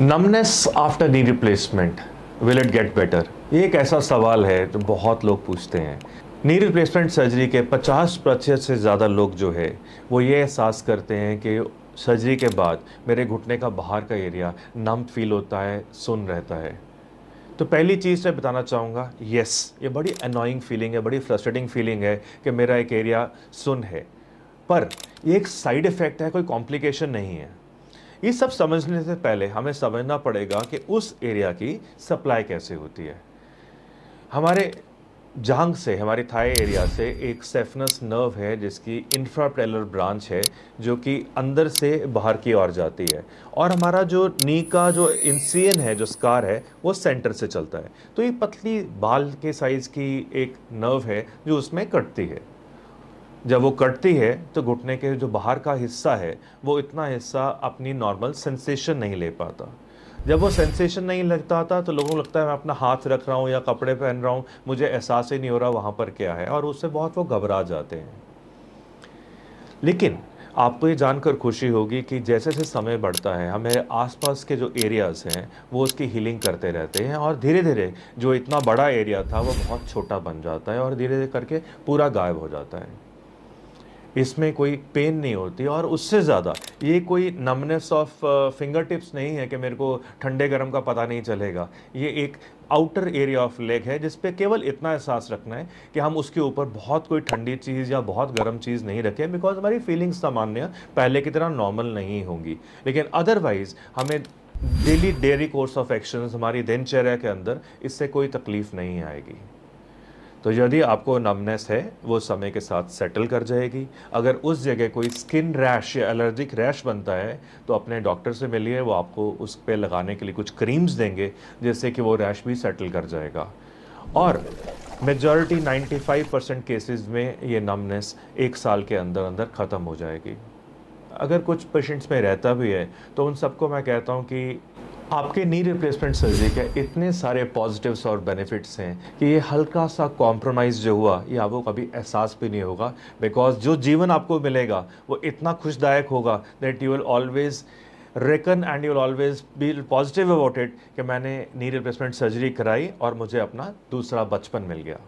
Numbness after knee replacement will it get better ये एक ऐसा सवाल है जो बहुत लोग पूछते हैं। नी रिप्लेसमेंट सर्जरी के 50 प्रतिशत से ज़्यादा लोग जो है, वो ये एहसास करते हैं कि सर्जरी के बाद मेरे घुटने का बाहर का एरिया नम फील होता है, सुन रहता है। तो पहली चीज़ मैं बताना चाहूँगा यस ये बड़ी अनोइंग फीलिंग है, बड़ी फ्रस्ट्रेटिंग फीलिंग है कि मेरा एक एरिया सुन है। पर ये एक साइड इफ़ेक्ट है, कोई कॉम्प्लिकेशन नहीं है। ये सब समझने से पहले हमें समझना पड़ेगा कि उस एरिया की सप्लाई कैसे होती है। हमारे जांग से, हमारी थाई एरिया से एक सेफनस नर्व है, जिसकी इंफ्रापेलर ब्रांच है, जो कि अंदर से बाहर की ओर जाती है। और हमारा जो नी का जो इंसियन है, जो स्कार है, वो सेंटर से चलता है। तो ये पतली बाल के साइज़ की एक नर्व है, जो उसमें कटती है। जब वो कटती है तो घुटने के जो बाहर का हिस्सा है, वो इतना हिस्सा अपनी नॉर्मल सेंसेशन नहीं ले पाता। जब वो सेंसेशन नहीं लगता था तो लोगों को लगता है, मैं अपना हाथ रख रहा हूँ या कपड़े पहन रहा हूँ, मुझे एहसास ही नहीं हो रहा वहाँ पर क्या है? और उससे बहुत वो घबरा जाते हैं। लेकिन आपको ये जानकर खुशी होगी कि जैसे जैसे समय बढ़ता है, हमें आसपास के जो एरियाज़ हैं, वो उसकी हीलिंग करते रहते हैं और धीरे धीरे जो इतना बड़ा एरिया था, वो बहुत छोटा बन जाता है और धीरे धीरे करके पूरा गायब हो जाता है। इसमें कोई पेन नहीं होती और उससे ज़्यादा, ये कोई नमनेस ऑफ़ फिंगर टिप्स नहीं है कि मेरे को ठंडे गर्म का पता नहीं चलेगा। ये एक आउटर एरिया ऑफ़ लेग है जिस पे केवल इतना एहसास रखना है कि हम उसके ऊपर बहुत कोई ठंडी चीज़ या बहुत गर्म चीज़ नहीं रखें बिकॉज़ हमारी फीलिंग्स सामान्य पहले की तरह नॉर्मल नहीं होंगी। लेकिन अदरवाइज़ हमें daily daily course of action हमारी दिनचर्या के अंदर इससे कोई तकलीफ़ नहीं आएगी। तो यदि आपको नमनेस है, वो समय के साथ सेटल कर जाएगी। अगर उस जगह कोई स्किन रैश या एलर्जिक रैश बनता है तो अपने डॉक्टर से मिलिए, वो आपको उस पर लगाने के लिए कुछ क्रीम्स देंगे, जिससे कि वो रैश भी सेटल कर जाएगा। और मेजॉरिटी 95 परसेंट केसेज में ये नमनेस एक साल के अंदर अंदर ख़त्म हो जाएगी। अगर कुछ पेशेंट्स में रहता भी है तो उन सबको मैं कहता हूँ कि आपके नी रिप्लेसमेंट सर्जरी के इतने सारे पॉजिटिव्स और बेनिफिट्स हैं कि ये हल्का सा कॉम्प्रोमाइज़ जो हुआ, ये आपको कभी एहसास भी नहीं होगा। बिकॉज़ जो जीवन आपको मिलेगा, वो इतना खुशदायक होगा that you will always reckon and you always be positive about it कि मैंने नी रिप्लेसमेंट सर्जरी कराई और मुझे अपना दूसरा बचपन मिल गया।